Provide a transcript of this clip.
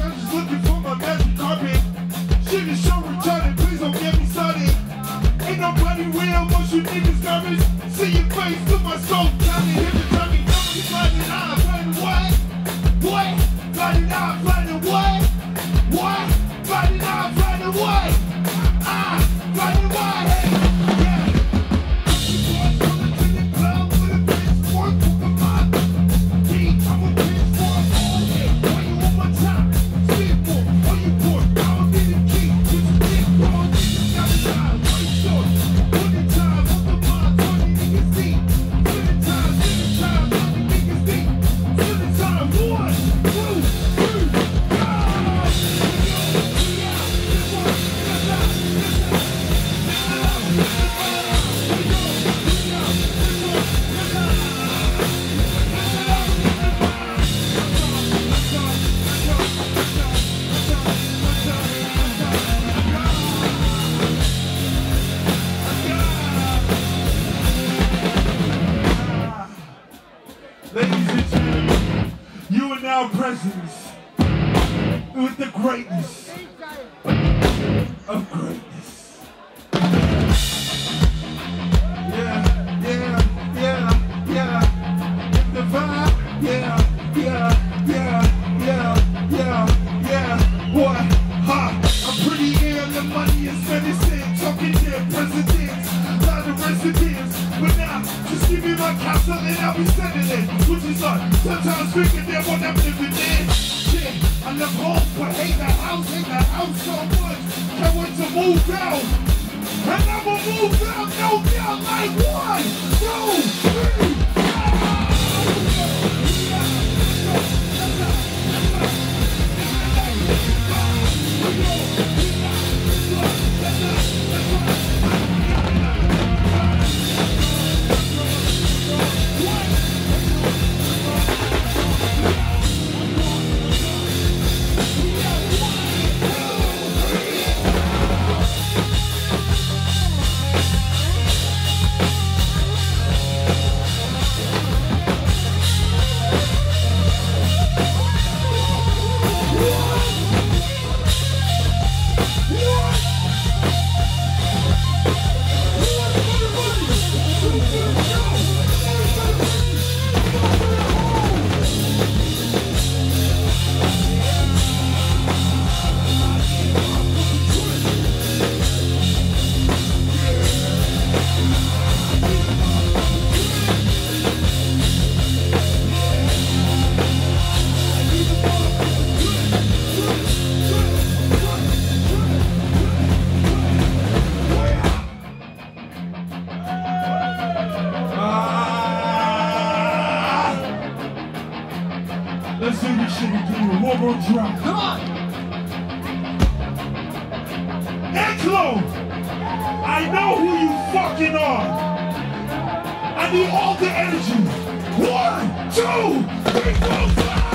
I'm just looking for my magic carpet. Is so retarded, please don't get me started. Ain't nobody real but you niggas garbage. See your face, look my soul, tell me. Our presence with the greatness of greatness. It. Which is sometimes thinking they want them living in. Shit, I love home, but hate the house, hate the house so much. Can't wait to move out. And I'ma move out, no doubt, like one, two, three. Let's again. One more drop. Come on. I know who you fucking are. I need all the energy. One, two, three, four, five.